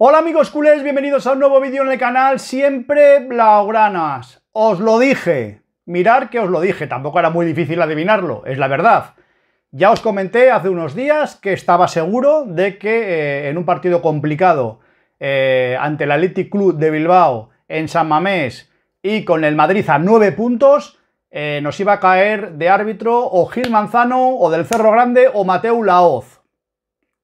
Hola amigos culés, bienvenidos a un nuevo vídeo en el canal, siempre blaugranas. Os lo dije, mirar que os lo dije, tampoco era muy difícil adivinarlo, es la verdad. Ya os comenté hace unos días que estaba seguro de que eh, en un partido complicado eh, ante el Athletic Club de Bilbao en San Mamés y con el Madrid a nueve puntos, eh, nos iba a caer de árbitro o Gil Manzano o del Cerro Grande o Mateu Laoz.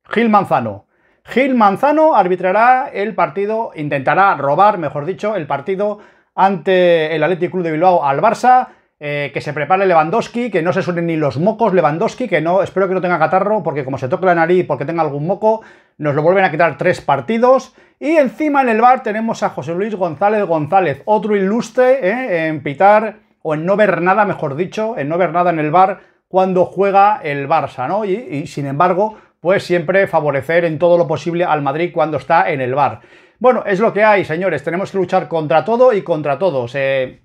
Gil Manzano. Gil Manzano arbitrará el partido, intentará robar, mejor dicho, el partido ante el Athletic Club de Bilbao al Barça. Eh, que se prepare Lewandowski, que no se suenen ni los mocos Lewandowski, que no, espero que no tenga catarro, porque como se toque la nariz porque tenga algún moco, nos lo vuelven a quitar tres partidos. Y encima en el bar tenemos a José Luis González González, otro ilustre eh, en pitar, o en no ver nada, mejor dicho, en no ver nada en el bar cuando juega el Barça, ¿no? y sin embargo, pues siempre favorecer en todo lo posible al Madrid cuando está en el bar. Bueno, es lo que hay, señores, tenemos que luchar contra todo y contra todos. Eh,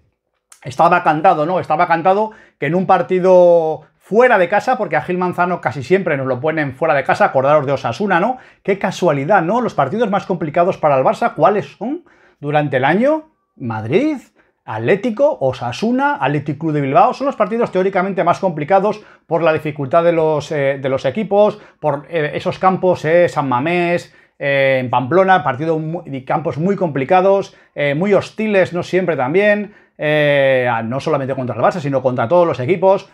estaba cantado, ¿no? Estaba cantado que en un partido fuera de casa, porque a Gil Manzano casi siempre nos lo ponen fuera de casa, acordaros de Osasuna, ¿no? Qué casualidad, ¿no? Los partidos más complicados para el Barça, ¿cuáles son? Durante el año, Madrid, Atlético, Osasuna, Atlético Club de Bilbao, son los partidos teóricamente más complicados por la dificultad de los, eh, de los equipos, por eh, esos campos, eh, San Mamés, Pamplona, partidos y campos muy complicados, muy hostiles, no siempre también, no solamente contra el Barça, sino contra todos los equipos.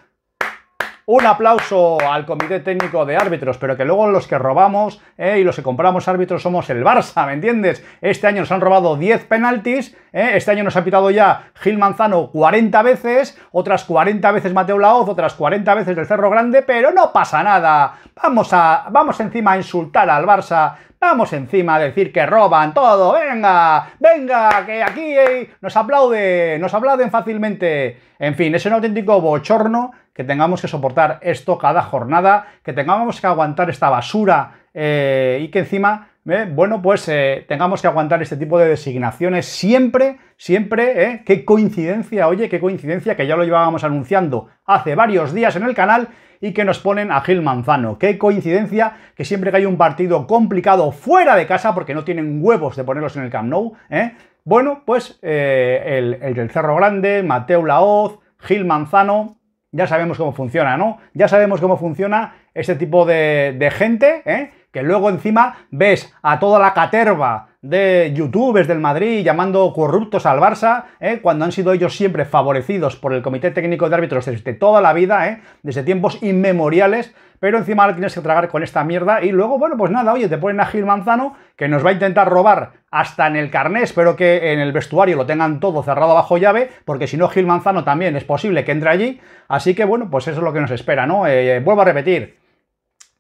Un aplauso al comité técnico de árbitros, pero que luego los que robamos eh, y los que compramos árbitros somos el Barça, ¿me entiendes? Este año nos han robado 10 penaltis, eh, este año nos ha pitado ya Gil Manzano 40 veces, otras 40 veces Mateo Laoz, otras 40 veces del Cerro Grande, pero no pasa nada. Vamos, a, vamos encima a insultar al Barça, Vamos encima a decir que roban todo, venga, venga, que aquí eh, nos aplaude, nos aplauden fácilmente. En fin, es un auténtico bochorno que tengamos que soportar esto cada jornada, que tengamos que aguantar esta basura eh, y que encima, eh, bueno, pues tengamos que aguantar este tipo de designaciones siempre, siempre, qué coincidencia, oye, qué coincidencia que ya lo llevábamos anunciando hace varios días en el canal y que nos ponen a Gil Manzano. Qué coincidencia que siempre que hay un partido complicado fuera de casa, porque no tienen huevos de ponerlos en el Camp Nou, ¿eh? bueno, pues eh, el, del Cerro Grande, Mateo Laoz, Gil Manzano, ya sabemos cómo funciona, ¿no? Ya sabemos cómo funciona este tipo de, de gente, ¿eh? Que luego encima ves a toda la caterva de youtubers del Madrid llamando corruptos al Barça, ¿eh? cuando han sido ellos siempre favorecidos por el Comité Técnico de Árbitros desde toda la vida, ¿eh? desde tiempos inmemoriales, pero encima ahora tienes que tragar con esta mierda y luego, bueno, pues nada, oye, te ponen a Gil Manzano que nos va a intentar robar hasta en el carné, espero que en el vestuario lo tengan todo cerrado bajo llave, porque si no Gil Manzano también es posible que entre allí, así que bueno, pues eso es lo que nos espera, ¿no? Eh, vuelvo a repetir,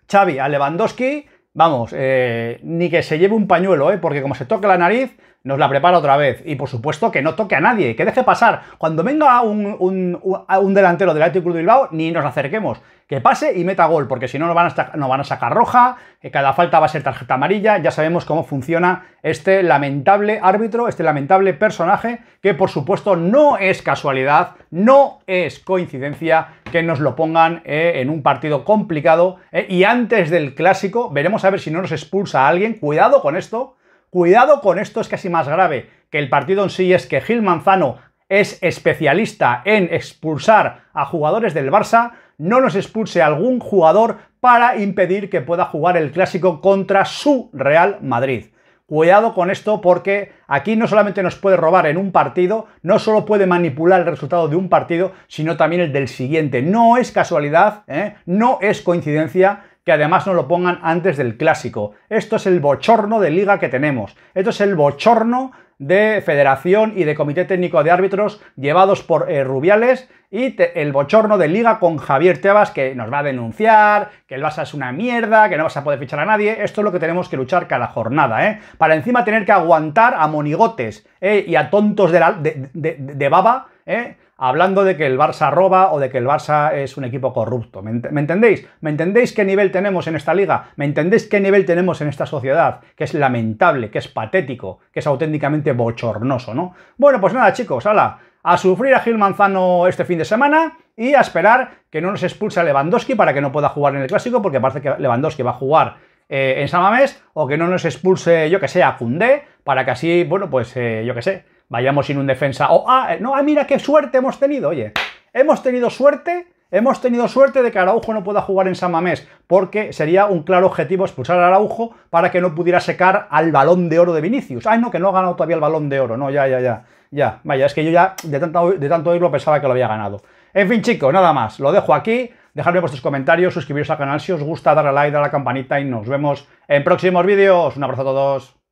Xavi a Lewandowski Vamos, eh, ni que se lleve un pañuelo, ¿eh? porque como se toque la nariz, nos la prepara otra vez. Y por supuesto que no toque a nadie, que deje pasar. Cuando venga un, un, delantero del Atlético de Bilbao, ni nos acerquemos. Que pase y meta gol, porque si no nos van a, van a sacar roja, cada falta va a ser tarjeta amarilla. Ya sabemos cómo funciona este lamentable árbitro, este lamentable personaje, que por supuesto no es casualidad, no es coincidencia que nos lo pongan eh, en un partido complicado. Eh, y antes del clásico, veremos a ver si no nos expulsa a alguien. Cuidado con esto Cuidado con esto, es casi más grave que el partido en sí, es que Gil Manzano es especialista en expulsar a jugadores del Barça, no nos expulse algún jugador para impedir que pueda jugar el clásico contra su Real Madrid. Cuidado con esto porque aquí no solamente nos puede robar en un partido, no solo puede manipular el resultado de un partido, sino también el del siguiente. No es casualidad, ¿eh? no es coincidencia que además nos lo pongan antes del clásico. Esto es el bochorno de liga que tenemos. Esto es el bochorno de federación y de comité técnico de árbitros llevados por eh, Rubiales y el bochorno de liga con Javier Tebas que nos va a denunciar, que el Barça es una mierda, que no vas a poder fichar a nadie. Esto es lo que tenemos que luchar cada jornada, ¿eh? Para encima tener que aguantar a monigotes ¿eh? y a tontos de, de, de baba, ¿eh? Hablando de que el Barça roba o de que el Barça es un equipo corrupto. ¿Me, entendéis? ¿Me entendéis qué nivel tenemos en esta liga? ¿Me entendéis qué nivel tenemos en esta sociedad? Que es lamentable, que es patético, que es auténticamente bochornoso, ¿no? Bueno, pues nada, chicos, hala. A sufrir a Gil Manzano este fin de semana y a esperar que no nos expulse a Lewandowski para que no pueda jugar en el Clásico, porque parece que Lewandowski va a jugar eh, en Samamés o que no nos expulse, yo que sé, a Cundé, para que así, bueno, pues eh, yo que sé, vayamos sin un defensa. O, ah, eh, no, ah, mira qué suerte hemos tenido, oye, hemos tenido suerte. Hemos tenido suerte de que Araujo no pueda jugar en San Mamés, porque sería un claro objetivo expulsar a Araujo para que no pudiera secar al balón de oro de Vinicius. Ay, no, que no ha ganado todavía el balón de oro. No, ya, ya, ya. Ya, vaya, es que yo ya de tanto, de tanto oírlo pensaba que lo había ganado. En fin, chicos, nada más. Lo dejo aquí. Dejadme vuestros comentarios, suscribiros al canal si os gusta, darle like, darle a la campanita y nos vemos en próximos vídeos. Un abrazo a todos.